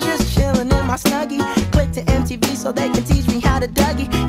just chilling in my snuggie. Click to MTV so they can teach me how to Dougie.